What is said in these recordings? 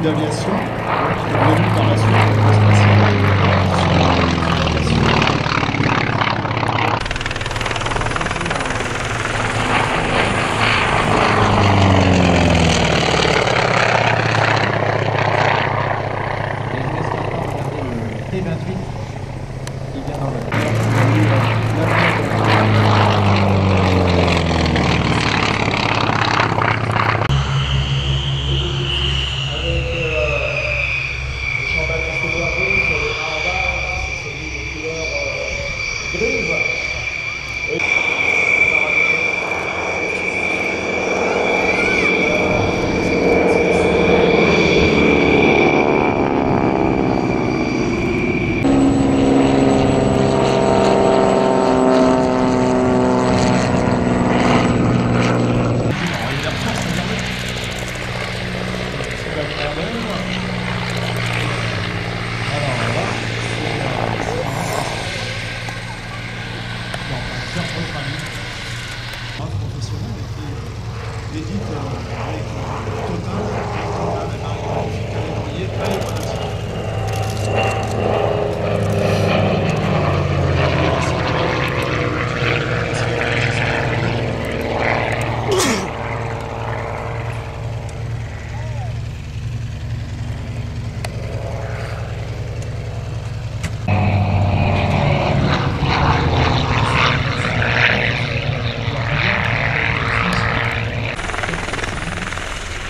d'aviation, par la suite l'aérospatiale. T28 qui vient le Jean-Baptiste professionnelle qui est édite avec Total, Total et Marie calendrier.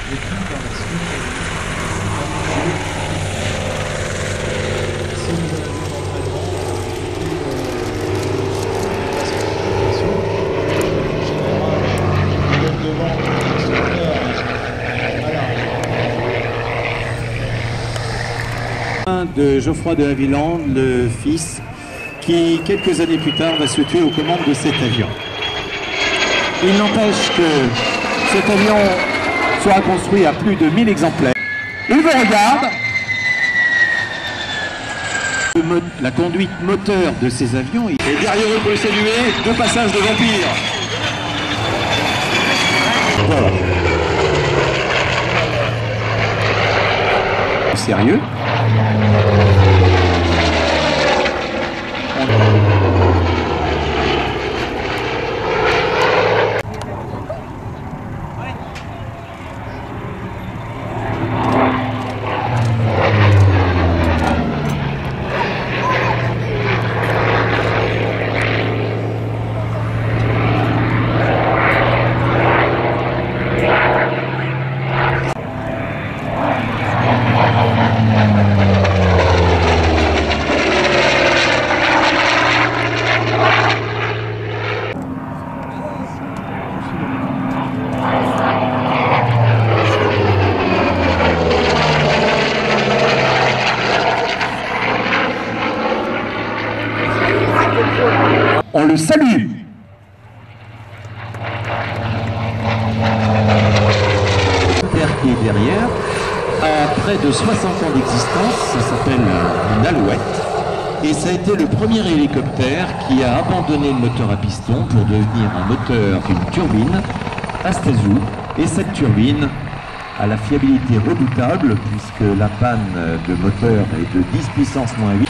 Et puis par la suite, si nous avons un entraînement, en général, on donne devant l'instructeur à l'arrière. De Geoffroy de Havilland, le fils, qui quelques années plus tard va se tuer aux commandes de cet avion. Il n'empêche que cet avion soit construit à plus de 1000 exemplaires. Il vous regarde. La conduite moteur de ces avions Et derrière eux, pour le saluer, deux passages de vampires. Voilà. Sérieux? thank On le salue qui est derrière a près de 60 ans d'existence, ça s'appelle une alouette. Et ça a été le premier hélicoptère qui a abandonné le moteur à piston pour devenir un moteur, une turbine à Stézou et cette turbine a la fiabilité redoutable puisque la panne de moteur est de 10 puissance moins 8